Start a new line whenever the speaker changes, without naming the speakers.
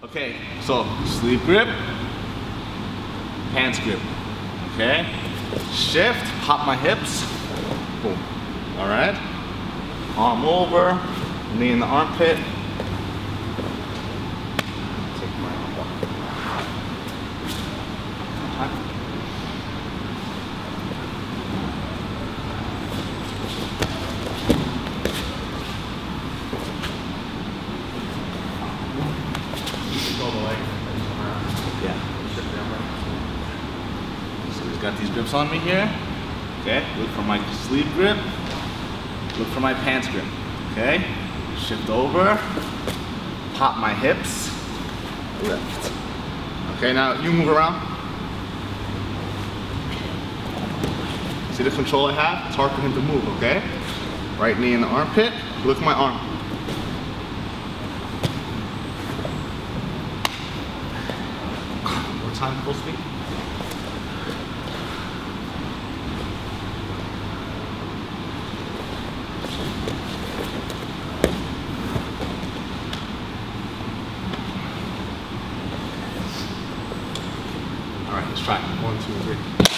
Okay, so sleeve grip, pants grip. Okay, shift, pop my hips, boom. All right, arm over, knee in the armpit. Take my arm up. Time. Yeah. So he's got these grips on me here. Okay, look for my sleeve grip. Look for my pants grip. Okay, shift over. Pop my hips. Lift. Okay, now you move around. See the control I have? It's hard for him to move, okay? Right knee in the armpit. Look at my arm. Time, full speed. All right, let's try. One, two, three.